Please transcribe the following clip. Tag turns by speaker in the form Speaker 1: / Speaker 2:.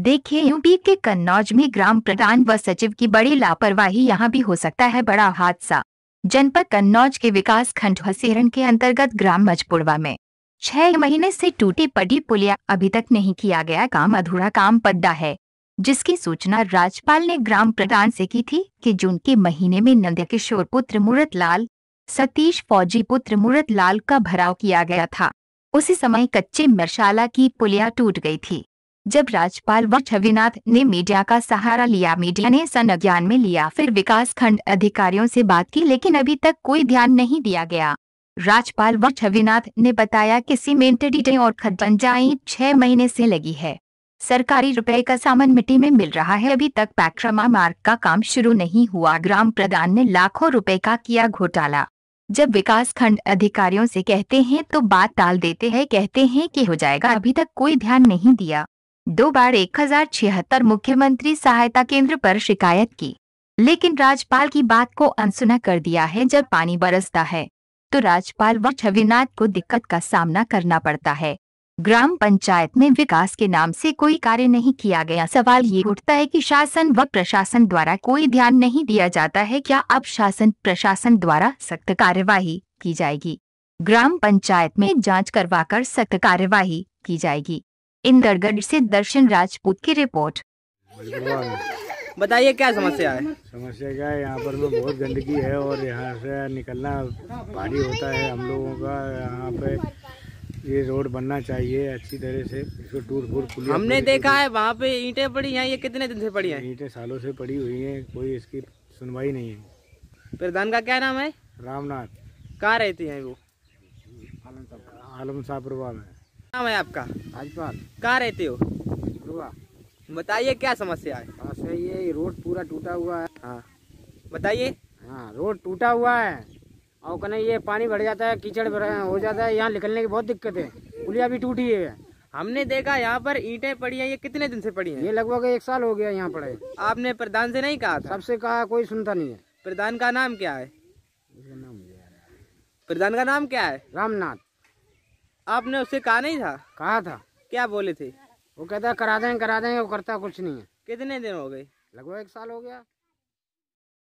Speaker 1: देखिए, यूपी के कन्नौज में ग्राम प्रधान व सचिव की बड़ी लापरवाही यहाँ भी हो सकता है, बड़ा हादसा। जनपद कन्नौज के विकास खंड हसेरन के अंतर्गत ग्राम मजपुरवा में। छह महीने से टूटी पड़ी पुलिया अभी तक नहीं किया गया काम, अधूरा काम पड्डा है। जिसकी सूचना राज्यपाल ने ग्राम प्रधान से की थी कि जून के महीने में नंद किशोर पुत्र मूरत लाल, सतीश फौजी पुत्र मूरत लाल का भराव किया गया था। उसी समय कच्चे मरशाला की पुलिया टूट गई थी। जब राज्यपाल व छविनाथ ने मीडिया का सहारा लिया, मीडिया ने संज्ञान में लिया, फिर विकास खंड अधिकारियों से बात की, लेकिन अभी तक कोई ध्यान नहीं दिया गया। राज्यपाल व छविनाथ ने बताया कि सीमेंट ईटें और खत छह महीने से लगी है। सरकारी रुपए का सामान मिट्टी में मिल रहा है, अभी तक पैक्रमा मार्ग का काम शुरू नहीं हुआ। ग्राम प्रधान ने लाखों रुपए का किया घोटाला। जब विकास खंड अधिकारियों से कहते हैं तो बात टाल देते हैं, कहते हैं कि हो जाएगा, अभी तक कोई ध्यान नहीं दिया। दो बार एक हज़ार छिहत्तर मुख्यमंत्री सहायता केंद्र पर शिकायत की। लेकिन राज्यपाल की बात को अनसुना कर दिया है जब पानी बरसता है तो राज्यपाल व छविनाथ को दिक्कत का सामना करना पड़ता है। ग्राम पंचायत में विकास के नाम से कोई कार्य नहीं किया गया। सवाल ये उठता है कि शासन व प्रशासन द्वारा कोई ध्यान नहीं दिया जाता है। क्या अब शासन, प्रशासन द्वारा सख्त कार्यवाही की जाएगी? ग्राम पंचायत में जाँच करवाकर सख्त कार्यवाही की जाएगी। इंदरगढ़ से दर्शन राजपूत की रिपोर्ट।
Speaker 2: बताइए क्या समस्या है?
Speaker 3: समस्या क्या है? यहाँ पर में बहुत गंदगी है और यहाँ से निकलना भारी होता है हम लोगों का। यहाँ पे ये रोड बनना चाहिए अच्छी तरह से। इसको टूट फूट पुलिया
Speaker 2: हमने देखा है वहाँ पे ईंटें पड़ी हैं। ये कितने दिन से पड़ी हैं?
Speaker 3: ईंटें सालों से पड़ी हुई हैं कोई इसकी सुनवाई नहीं है।
Speaker 2: प्रधान का क्या नाम है?
Speaker 3: रामनाथ।
Speaker 2: कहाँ रहती हैं वो?
Speaker 3: आलम साहपुरवा में
Speaker 2: नाम है आपका?
Speaker 3: राजपाल।
Speaker 2: कहाँ रहते हो? बताइए क्या समस्या है?
Speaker 3: हाँ से ये रोड पूरा टूटा हुआ है।
Speaker 2: हाँ। बताइए।
Speaker 3: हाँ रोड टूटा हुआ है। और कहीं ये पानी भर जाता है कीचड़ भर- हो जाता है यहाँ निकलने की बहुत दिक्कत है। पुलिया भी टूटी है।
Speaker 2: हमने देखा यहाँ पर ईंटें पड़ी हैं ये कितने दिन से पड़ी हैं?
Speaker 3: ये लगभग एक साल हो गया यहाँ पड़े।
Speaker 2: आपने प्रधान से नहीं कहा था?
Speaker 3: सबसे कहा कोई सुनता नहीं है।
Speaker 2: प्रधान का नाम क्या है। प्रधान का नाम क्या है?
Speaker 3: रामनाथ।
Speaker 2: आपने उससे कहा नहीं था?
Speaker 3: कहा था?
Speaker 2: क्या बोले थे?
Speaker 3: वो कहता करा देंगे करा देंगे वो करता कुछ नहीं है।
Speaker 2: कितने दिन हो गए?
Speaker 3: लगभग एक साल हो गया।